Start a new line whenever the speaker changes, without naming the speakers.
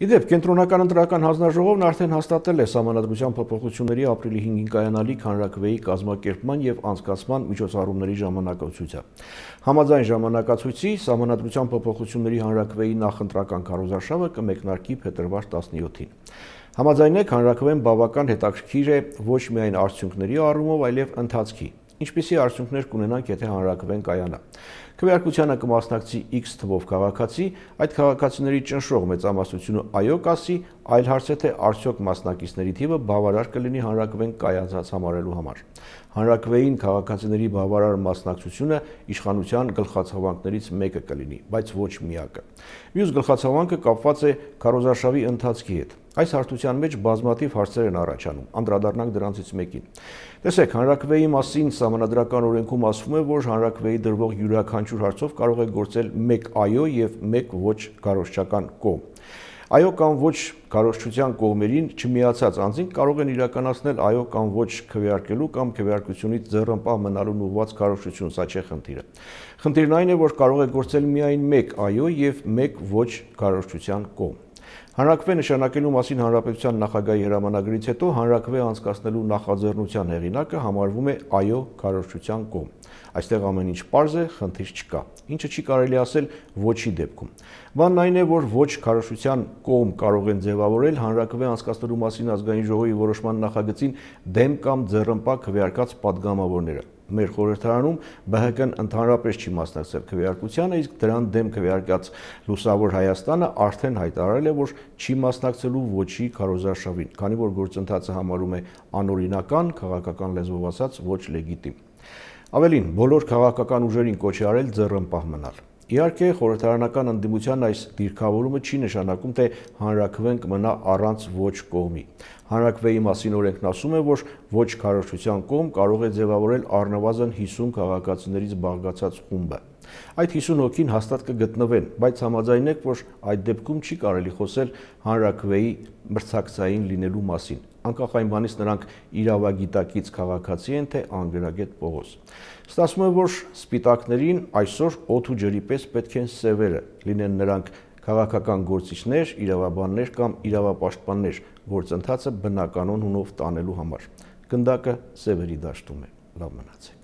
Իդեպ կենտրոնական ընտրական հանձնաժողովն արդեն հաստատել է համանadrության փոփոխությունների ապրիլի 5-ին կայանալիք հանրակրվեի կազմակերպման եւ անցկացման միջոցառումների ժամանակացույցը։ Համաձայն ժամանակացույցի համանadrության փոփոխությունների հանրակրվեի նախընտրական քարոզարշավը կմեկնարկի փետրվար 17-ին։ Համաձայնեք հանրակրվեն բավական հետաքրքիր է ոչ միայն արդյունքների առումով, այլև ընթացքի ինչպիսի արդյունքներ կունենանք, եթե հանրակրվեն կայանա։ Քվեարկությանը կմասնակցի X թվով քաղաքացի, այդ քաղաքացիների ճնշող մեծամասնությունը այո կասի, այլ հարց է թե արդյոք մասնակիցների թիվը բավարար կլինի հանրակրվեն կայանցած համարելու համար։ Հանրակրվեին քաղաքացիների բավարար մասնակցությունը իշխանության գլխացավանքներից մեկը կլինի, բայց ոչ միակը։ Մյուս գլխացավանքը կապված է քարոզարշավի ընթացքի հետ։ Այս հարթության մեջ բազմաթիվ հարցեր են առաջանում, անդրադառնանք դրանցից մեկին։ Տեսեք, հանրակրվեի մասին համանadrական օրենքում ասվում է, որ հանրակրվեի դրվող յուրաքանչյուր հարցով կարող է գործել 1 այո եւ 1 ոչ կարողջական կողմ։ Այո կամ ոչ կարողջության կողմերին չմիացած անձինք կարող են իրականացնել այո կամ ոչ քվեարկելու կամ քվեարկությունից ձեռնպահ մնալուն ուղղված կարողջություն, սա չէ խնդիրը։ Խնդիրն այն է, որ կարող է գործել միայն 1 այո եւ 1 ոչ կարողջության կողմ։ Հանրակվե նշանակելու մասին Հանրապետության նախագահի հրամանագրից հետո հանրակվե անցկացնելու նախաձեռնության հեղինակը համարվում է այո քարոշչության կողմ։ Այստեղ ամեն ինչ པարզ է, խնդիր չկա։ Ինչը չի կարելի ասել ոչի դեպքում։ Բանն այն է, որ ոչ քարոշչության կողմ կարող են ձևավորել հանրակվե անցկացնելու մասին ազգային ժողովի որոշման նախագծին դեմ կամ ձեռնպակ քվեարկած падգամավորները մեր խորհրդարանում ԲՀԿ-ն ընդհանրապես չի մասնակցել քվեարկությանը, իսկ դրան դեմ քվեարկած Լուսավոր Հայաստանը արդեն հայտարարել է, որ չի մասնակցելու ոչի քարոզարշավին, քանի որ գործընթացը համարում է անօրինական, քաղաքական լեզվով ասած ոչ լեգիտիմ։ Ավելին, բոլոր քաղաքական ուժերին կոչ է արել ձեռնպահ մնալ։ Իհարկե, խորհրդարանական ընդդիմության այս դիրքավորումը չի նշանակում, թե հանրակրվեն կմնա առանց ոչ կողմի։ Հանրակրվեի մասին օրենքն ասում է, որ ոչ քարոշչության կողմ կարող է ձևավորել առնվազն 50 քաղաքացիներից բաղկացած խումբը։ Այդ 50 հոգին հաստատ կգտնվեն, բայց համաձայնեք, որ այդ դեպքում չի կարելի խոսել հանրակրվեի մրցակցային լինելու մասին անկախ այն բանից նրանք իրավագիտակից քաղաքացի են թե անգրագետ Պողոս։ Ստացվում է, որ սպիտակներին այսօր օդ ու ջրի պես պետք են սևերը, լինեն նրանք քաղաքական գործիչներ, իրավաբաններ կամ իրավապաշտպաններ, գործընթացը բնականon հունով տանելու համար։ Գնդակը սևերի դաշտում է։ Լավ մնացեք։